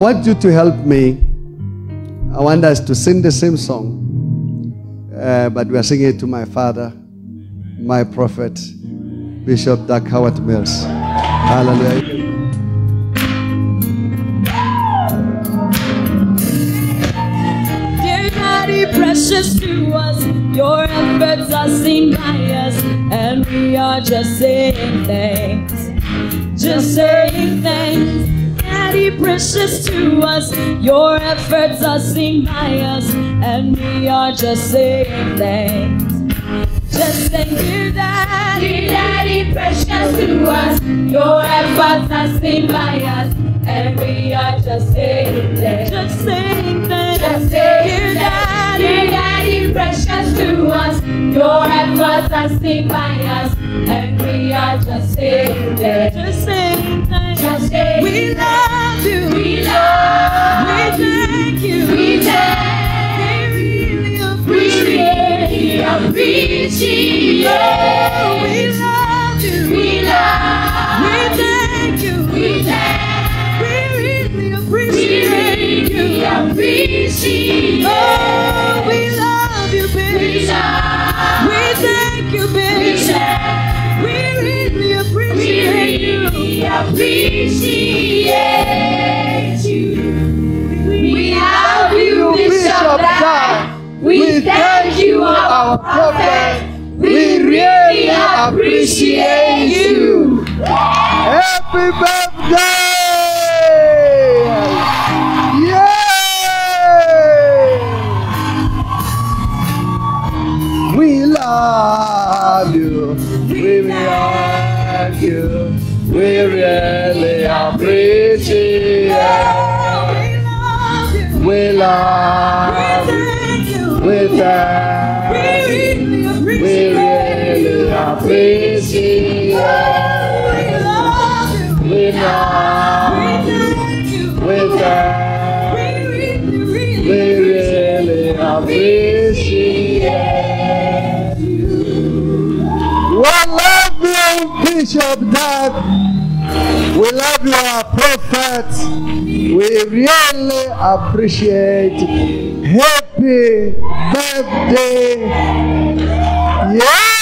I want you to help me. I want us to sing the same song, uh, but we are singing it to my father, my prophet, Bishop Dag Heward Mills. Hallelujah. Precious to us, your efforts are seen by us, and we are just saying thanks. Just saying. Daddy, precious to us, your efforts are seen by us, and we are just saying thanks. Just thank you, Daddy. Dear Daddy, precious to us, your efforts are seen by us, and we are just saying thanks. Just saying thanks. Just saying thanks. Dear Daddy, precious to us, your efforts are seen by us, and we are just saying thanks. Just saying really We love you. We love We thank you. We thank We really We appreciate really you. appreciate Oh, we love you, We baby. love We thank you, We baby. We really We appreciate you. really appreciate We thank you, our prophet. We really appreciate you. Happy birthday! Yay! We love you. We love you. We really appreciate you. We love you. We really? We really appreciate We love you. We love you. We really, really? We really appreciate We love you, Bishop Dag. We love you, our prophet. We really appreciate Happy birthday. Yeah.